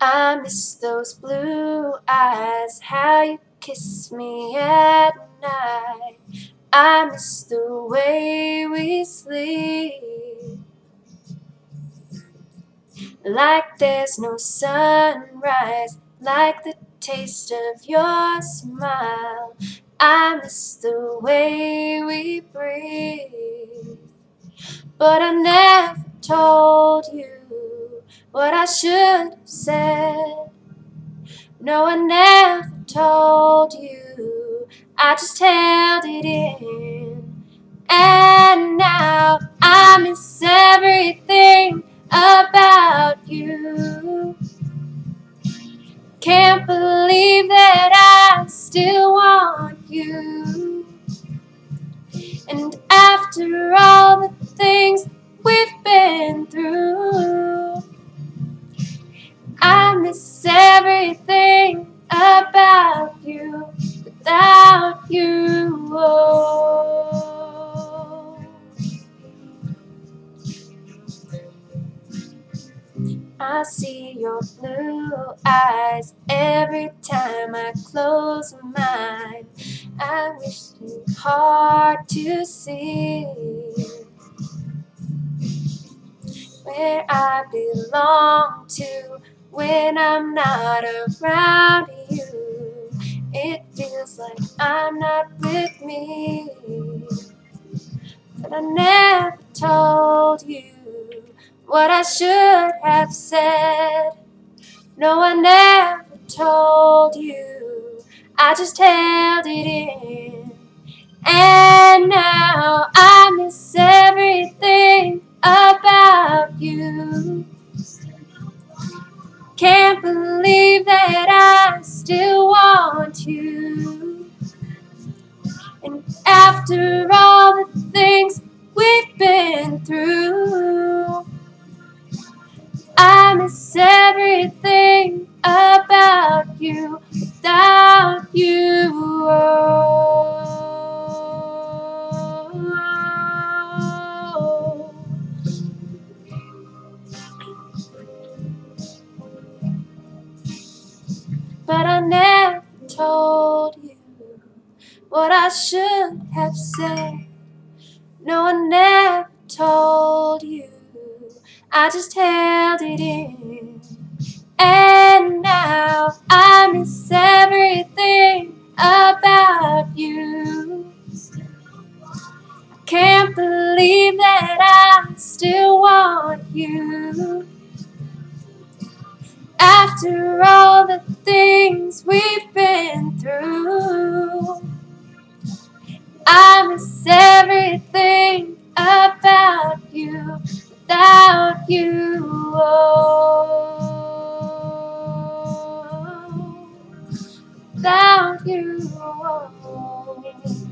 I miss those blue eyes, how you kiss me at night. I miss the way we sleep. Like there's no sunrise, like the taste of your smile. I miss the way we breathe. But I never told you what I should have said. No, I never told you, I just held it in. And now I miss everything you. And after all the things we've been through, I see your blue eyes every time I close mine. I wish you hard to see where I belong to when I'm not around you. It feels like I'm not with me. But I never told you what I should have said. No, I never told you. I just held it in. And now I miss everything about you. Can't believe that I still want you. And after what I should have said. No, I never told you. I just held it in. And now I miss everything about you. I can't believe that I still want you. After all everything about you without you. Oh, without you. Oh.